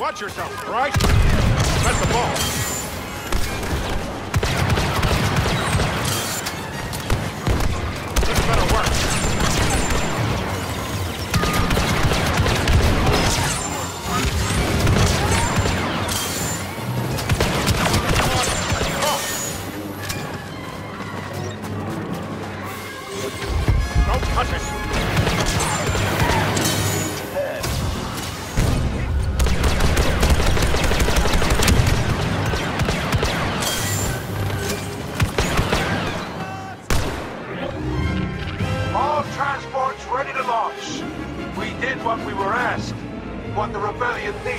Watch yourself, right? That's the ball. All transports ready to launch. We did what we were asked. What the rebellion needs.